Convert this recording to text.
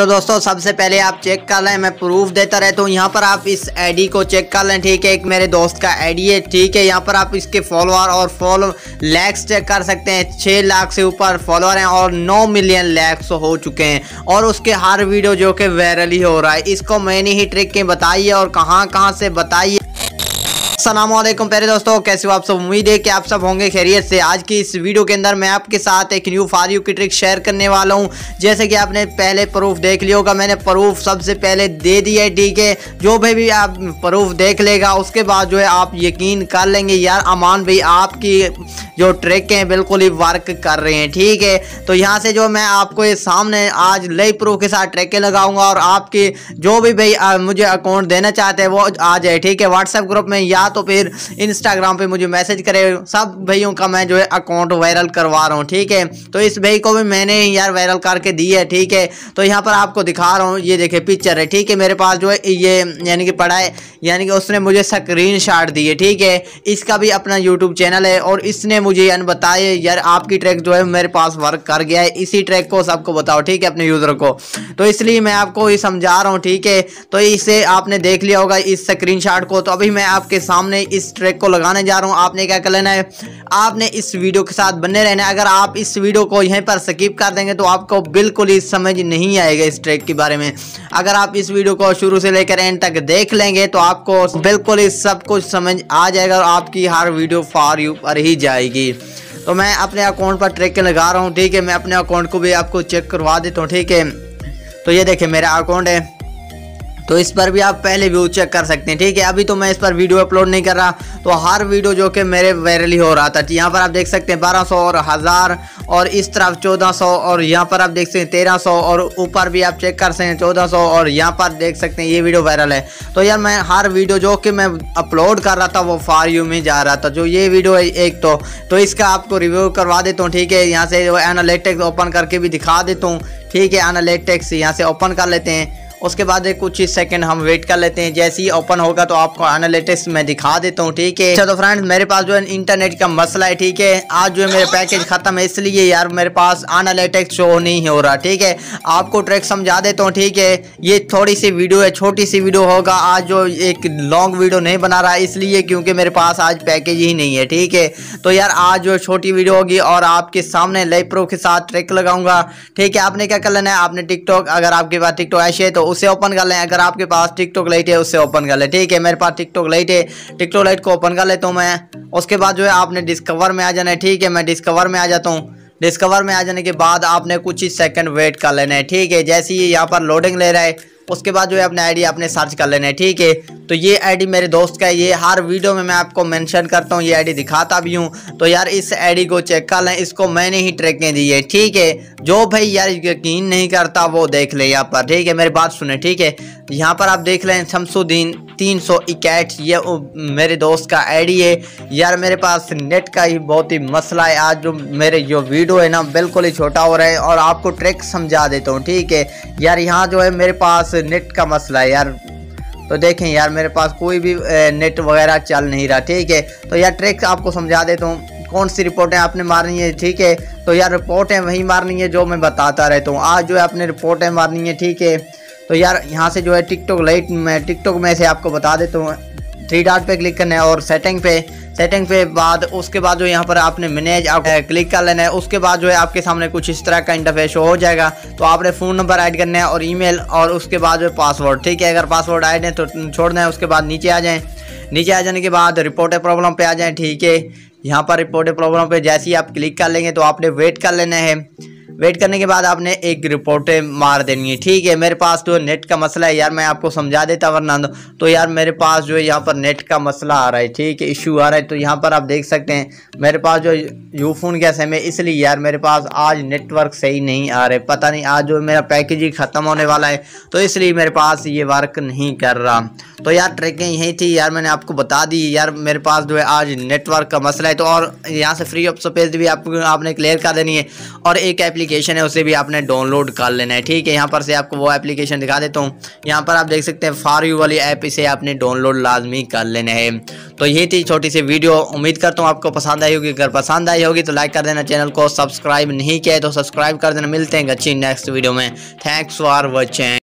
तो दोस्तों, सबसे पहले आप चेक कर लें, मैं प्रूफ देता रहता हूँ। यहाँ पर आप इस आईडी को चेक कर लें, ठीक है? एक मेरे दोस्त का आईडी है, ठीक है? यहाँ पर आप इसके फॉलोअर और फॉलो लैक्स चेक कर सकते हैं। छः लाख से ऊपर फॉलोअर हैं और नौ मिलियन लैक्स हो चुके हैं। और उसके हर वीडियो जो कि वायरल ही हो रहा है। इसको मैंने ही ट्रिक के बताई है और कहाँ कहाँ से बताइए असलम प्यारे दोस्तों। कैसे हो आप सब? उम्मीद है कि आप सब होंगे खैरियत से। आज की इस वीडियो के अंदर मैं आपके साथ एक न्यू फारियो की ट्रिक शेयर करने वाला हूँ। जैसे कि आपने पहले प्रूफ देख लिया होगा, मैंने प्रूफ सबसे पहले दे दिया है ठीक है जो भाई भी आप प्रूफ देख लेगा, उसके बाद जो है आप यकीन कर लेंगे, यार अमान भाई, आपकी जो ट्रिक हैं, बिल्कुल ही वर्क कर रहे हैं, ठीक है? तो यहाँ से जो मैं आपको ये सामने आज लई प्रूफ के साथ ट्रैकें लगाऊँगा और आपके जो भी भाई मुझे अकाउंट देना चाहते हैं, वो आ जाए ठीक है? व्हाट्सएप ग्रुप में या तो फिर इंस्टाग्राम पे मुझे मैसेज करे। सब भाइयों का मैं जो है अकाउंट वायरल करवा रहा हूँ, ठीक है? तो इस भाई को भी मैंने यार वायरल करके दी है, ठीक है? तो यहाँ पर आपको दिखा रहा हूँ, ये देखे पिक्चर है, ठीक है? मेरे पास जो है ये, यानी कि पढ़ा है, यानी कि उसने मुझे स्क्रीन शॉट दी है, ठीक है? इसका भी अपना यूट्यूब चैनल है और इसने मुझे यानी बताए यार आपकी ट्रैक जो है मेरे पास वर्क कर गया है। इसी ट्रैक को सबको बताओ, ठीक है? अपने यूज़र को। तो इसलिए मैं आपको ये समझा रहा हूँ, ठीक है? तो इसे आपने देख लिया होगा, इस स्क्रीन को। तो अभी मैं आपके सामने इस ट्रैक को लगाने जा रहा हूँ। आपने क्या कर लेना है? आपने इस वीडियो के साथ बने रहना है। अगर आप इस वीडियो को यहीं पर स्किप कर देंगे तो आपको बिल्कुल ही समझ नहीं आएगा इस ट्रैक के बारे में। अगर आप इस वीडियो को शुरू से लेकर एंड तक देख लेंगे तो आपको बिल्कुल ही सब कुछ समझ आ जाएगा और आपकी हर वीडियो फॉर यू पर ही जाएगी। तो मैं अपने अकाउंट पर ट्रैक लगा रहा हूँ, ठीक है? मैं अपने अकाउंट को भी आपको चेक करवा देता हूँ, ठीक है? तो ये देखिए, मेरा अकाउंट है। तो इस पर भी आप पहले व्यू चेक कर सकते हैं, ठीक है? अभी तो मैं इस पर वीडियो अपलोड नहीं कर रहा तो हर वीडियो जो कि मेरे वायरल ही हो रहा था। यहाँ पर आप देख सकते हैं बारह और हज़ार, और इस तरफ़ चौदह सौ, और यहाँ पर आप देख सकते हैं तेरह सौ, और ऊपर भी आप चेक कर सकते हैं चौदह सौ, और यहाँ पर देख सकते हैं ये वीडियो वायरल है। तो यार मैं हर वीडियो जो कि मैं अपलोड कर रहा था, वो फार यू में जा रहा था। जो ये वीडियो है, एक तो तो इसका आपको रिव्यू करवा देता हूँ, ठीक है? यहाँ से एनालिटिक्स ओपन करके भी दिखा देता हूँ, ठीक है? एनालिटिक्स यहाँ से ओपन कर लेते हैं। उसके बाद कुछ ही सेकंड हम वेट कर लेते हैं। जैसे ही ओपन होगा तो आपको एनालिटिक्स में दिखा देता हूँ, ठीक है? तो फ्रेंड्स मेरे पास जो है इंटरनेट का मसला है, ठीक है? आज जो है मेरे पैकेज खत्म है, इसलिए यार मेरे पास एनालिटिक्स शो नहीं हो रहा, ठीक है? आपको ट्रैक समझा देता हूँ, ठीक है? ये थोड़ी सी वीडियो है, छोटी सी वीडियो होगा। आज जो एक लॉन्ग वीडियो नहीं बना रहा, इसलिए क्योंकि मेरे पास आज पैकेज ही नहीं है, ठीक है? तो यार, आज जो छोटी वीडियो होगी और आपके सामने लाइव प्रो के साथ ट्रैक लगाऊँगा, ठीक है? आपने क्या कर लेना है? आपने टिकटॉक अगर आपके पास टिकटॉक ऐसे है तो उसे ओपन कर लें। अगर आपके पास टिकटॉक लाइट है उससे ओपन कर लें। ठीक है, मेरे पास टिकटॉक लाइट है। टिकटॉक लाइट को ओपन कर लेता हूँ मैं। उसके बाद जो है, आपने डिस्कवर में आ जाना है। ठीक है, मैं डिस्कवर में आ जाता हूँ। डिस्कवर में आ जाने के बाद आपने कुछ ही सेकंड वेट कर लेना है। ठीक है, जैसे ही यहाँ पर लोडिंग ले रहा है, उसके बाद जो है, अपने आईडी आपने सर्च कर लेना है। ठीक है तो ये आईडी मेरे दोस्त का है। ये हर वीडियो में मैं आपको मेंशन करता हूँ, ये आईडी दिखाता भी हूँ। तो यार इस आईडी को चेक कर लें, इसको मैंने ही ट्रैकिंग दी है, ठीक है? जो भाई यार यकीन नहीं करता, वो देख ले यहाँ पर, ठीक है? मेरी बात सुने, ठीक है? यहाँ पर आप देख लें, शमसुद्दीन तीन सौ इकैठ ये मेरे दोस्त का आईडी है। यार मेरे पास नेट का ही बहुत ही मसला है, आज जो मेरे जो वीडियो है ना, बिल्कुल ही छोटा हो रहा है और आपको ट्रैक समझा देता हूँ, ठीक है? यार यहाँ जो है मेरे पास नेट का मसला है, यार तो देखें यार, मेरे पास कोई भी नेट वगैरह चल नहीं रहा, ठीक है? तो यार ट्रिक आपको समझा देता हूँ। कौन सी रिपोर्टें आपने मारनी है, ठीक है? तो यार, रिपोर्टें वही मारनी है जो मैं बताता रहता हूँ। आज जो है आपने रिपोर्टें मारनी है, ठीक है? तो यार, यहाँ से जो है टिकटॉक लाइट में, टिकटॉक में से आपको बता देता हूँ। थ्री डॉट पे क्लिक करना है और सेटिंग पे सेटिंग पे बाद, उसके बाद जो यहाँ पर आपने मैनेज आप क्लिक कर लेना है, उसके बाद जो है आपके सामने कुछ इस तरह का इंटरफेस हो जाएगा। तो आपने फ़ोन नंबर ऐड करना है और ईमेल और उसके बाद जो है पासवर्ड ठीक है? अगर पासवर्ड ऐड है तो छोड़ना है, उसके बाद नीचे आ जाएँ। नीचे आ जाने के बाद रिपोर्ट प्रॉब्लम पे आ जाएँ, ठीक है? यहाँ पर रिपोर्ट प्रॉब्लम पे जैसे ही आप क्लिक कर लेंगे तो आपने वेट कर लेना है। वेट करने के बाद आपने एक रिपोर्ट मार देनी है। ठीक है, मेरे पास तो नेट का मसला है यार, मैं आपको समझा देता वरना तो। यार, मेरे पास जो है यहाँ पर नेट का मसला आ रहा है, ठीक है इशू आ रहा है तो यहाँ पर आप देख सकते हैं, मेरे पास जो यू फ़ोन का सिम है इसलिए यार, मेरे पास आज नेटवर्क सही नहीं आ रहे पता नहीं, आज जो मेरा पैकेज ही ख़त्म होने वाला है तो इसलिए मेरे पास ये वर्क नहीं कर रहा। तो यार ट्रैकिंग यही थी यार, मैंने आपको बता दी यार, मेरे पास जो है आज नेटवर्क का मसला है तो और यहाँ से फ्री ऑफ़ स्पेस भी आपको आपने क्लियर कर देनी है। और एक एप्लीकेशन एप्लीकेशन है, उसे भी आपने डाउनलोड कर लेना है। ठीक है, यहाँ पर से आपको वो एप्लीकेशन दिखा देता हूँ। यहाँ पर आप देख सकते हैं फार यू वाली ऐप इसे आपने डाउनलोड लाजमी कर लेना है। तो ये थी छोटी सी वीडियो उम्मीद करता हूँ आपको पसंद आई होगी। अगर पसंद आई होगी तो लाइक कर देना चैनल को सब्सक्राइब नहीं किया है तो सब्सक्राइब कर देना। मिलते हैं अच्छी नेक्स्ट वीडियो में। Thanks for watching